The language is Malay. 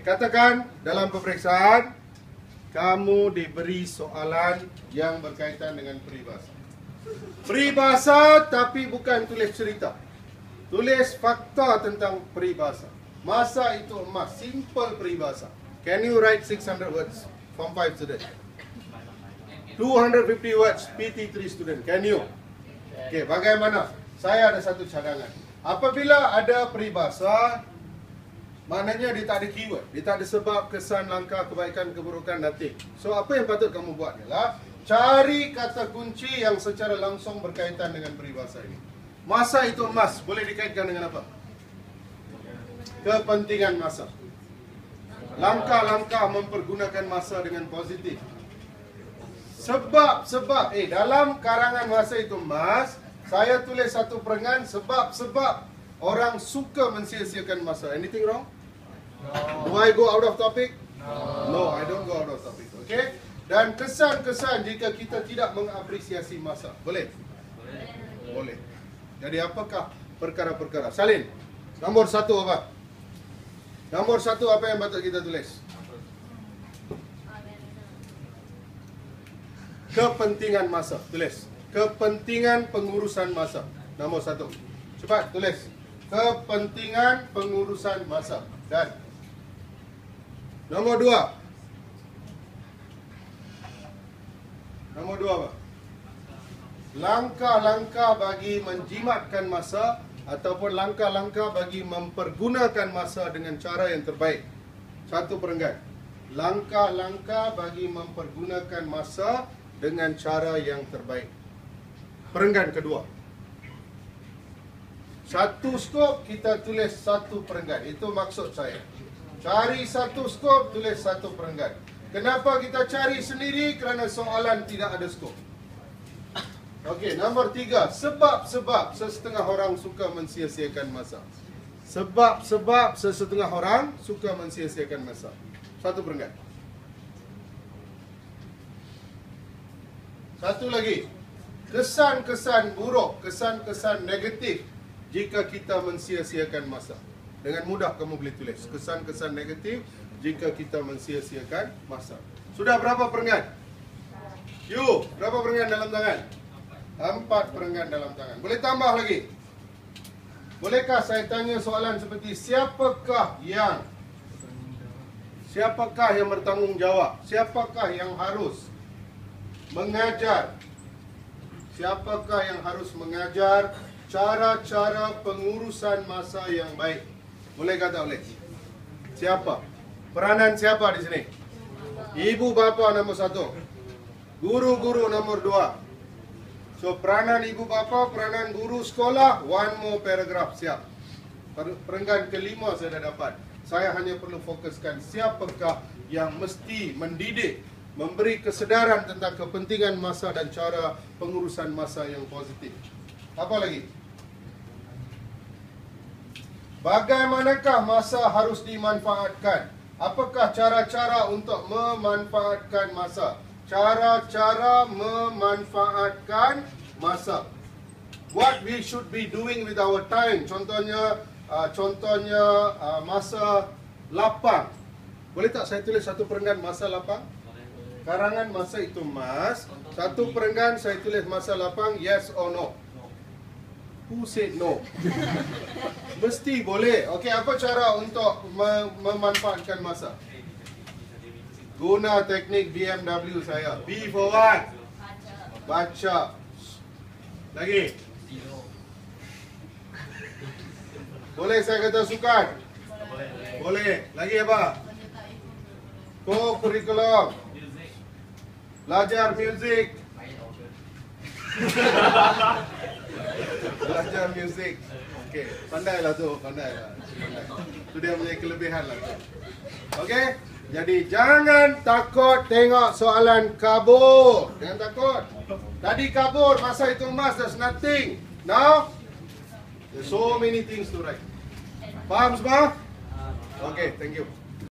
Katakan dalam peperiksaan kamu diberi soalan yang berkaitan dengan peribahasa. Peribahasa tapi bukan tulis cerita. Tulis fakta tentang peribahasa. Masa itu emas, simple peribahasa. Can you write 600 words? Form 5 student. 250 words PT3 student. Can you? Okey, bagaimana? Saya ada satu cadangan. Apabila ada peribahasa Maknanya dia tak ada keyword. Dia tak ada sebab, kesan, langkah, kebaikan, keburukan, nothing. So apa yang patut kamu buat ialah cari kata kunci yang secara langsung berkaitan dengan peribahasa ini. Masa itu emas boleh dikaitkan dengan apa? Kepentingan masa. Langkah-langkah mempergunakan masa dengan positif. Sebab-sebab, eh dalam karangan masa itu emas, saya tulis satu perengan sebab-sebab orang suka mensia-siakan masa. Anything wrong? Do I go out of topic? No. No, I don't go out of topic. Okay? Dan kesan-kesan jika kita tidak mengapresiasi masa. Boleh? Boleh. Boleh. Jadi apakah perkara-perkara? Salin, nombor satu apa? Nombor satu apa yang patut kita tulis? Kepentingan masa. Tulis. Kepentingan pengurusan masa. Nombor satu. Cepat tulis. Kepentingan pengurusan masa. Dan Nombor dua. Nombor dua apa? Langkah-langkah bagi menjimatkan masa ataupun langkah-langkah bagi mempergunakan masa dengan cara yang terbaik. Satu perenggan. Langkah-langkah bagi mempergunakan masa dengan cara yang terbaik. Perenggan kedua. Satu skop kita tulis satu perenggan. Itu maksud saya. Cari satu skop, tulis satu perenggan. Kenapa kita cari sendiri? Kerana soalan tidak ada skop. Okey, nombor tiga. Sebab-sebab sesetengah orang suka mensia-siakan masa. Sebab-sebab sesetengah orang suka mensia-siakan masa. Satu perenggan. Satu lagi. Kesan-kesan buruk, kesan-kesan negatif jika kita mensia-siakan masa. Dengan mudah kamu boleh tulis kesan-kesan negatif jika kita mensia-siakan masa. Sudah berapa perenggan? You, berapa perenggan dalam tangan? Empat perenggan dalam tangan. Boleh tambah lagi? Bolehkah saya tanya soalan seperti siapakah yang Siapakah yang bertanggungjawab? Siapakah yang harus mengajar? Siapakah yang harus mengajar cara-cara pengurusan masa yang baik? Boleh kata boleh? Siapa? Peranan siapa di sini? Ibu bapa nombor satu. Guru-guru nombor dua. So peranan ibu bapa, peranan guru sekolah, one more paragraph siap. Perenggan kelima saya dah dapat. Saya hanya perlu fokuskan siapakah yang mesti mendidik, memberi kesedaran tentang kepentingan masa dan cara pengurusan masa yang positif. Apa lagi? Bagaimanakah masa harus dimanfaatkan? Apakah cara-cara untuk memanfaatkan masa? Cara-cara memanfaatkan masa. What we should be doing with our time? Contohnya, uh, contohnya uh, masa lapang. Boleh tak saya tulis satu perenggan masa lapang? Karangan masa itu mas. Satu perenggan saya tulis masa lapang, yes or no? Who said no? Mesti boleh. Okey, apa cara untuk mem memanfaatkan masa? Guna teknik BMW saya. B for what? Baca. Lagi. Boleh saya kata sukan? Boleh. Lagi apa? Co-curriculum. Belajar muzik. Belajar muzik. Okey, pandailah tu, pandailah. Pandai. Itu dia punya kelebihan lah tu. Okey, jadi jangan takut tengok soalan kabur. Jangan takut. Tadi kabur, masa itu emas, there's nothing. Now, there's so many things to write. Faham semua? Okey, thank you.